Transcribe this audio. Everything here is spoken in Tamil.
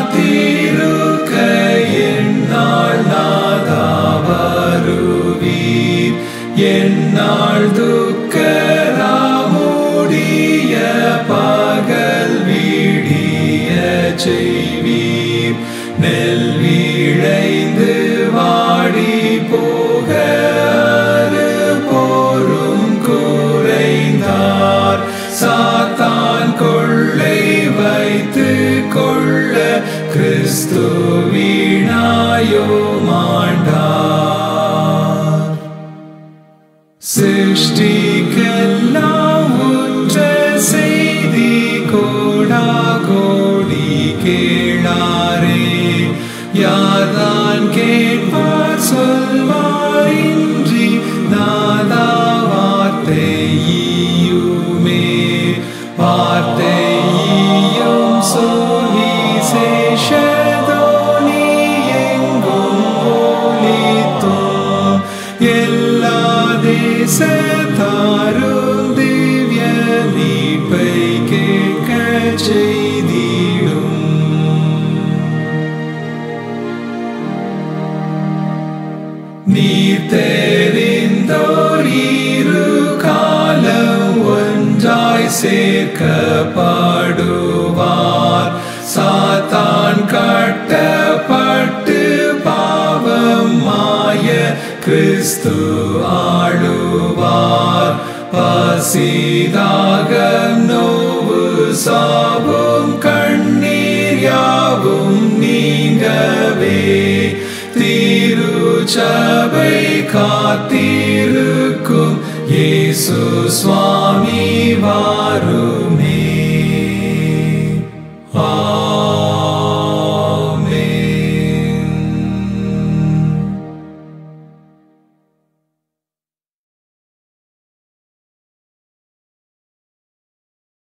காத்திருக்க என்னால் என்னால் துக்கராமுடிய பகல் வீடிய செய்வீர். நெல் நான் கொள்ளை வைத்து கொள்ள கிறிஸ்து வீணாயோ மாண்டார். சிருஷ்டிக்கெல்லாம் உற்ற செய்தி கோடா கோடி கேளாரே. யார்தான் கேட்பார் தேசத்தாரும் திவ்ய மீட்பை கேட்க செய்திடும். நீர் தெரிந்தோர் இரு காலம் ஒன்றாய் சேர்க்கப்படுவார் சாத்தான் கிறிஸ்து ஆளுவார். பசிதாக நோவு சாவும் கண்ணீர் யாவும் நீங்கவே. திருச்சபை காத்திருக்கும். இயேசு சுவாமி வாரும்.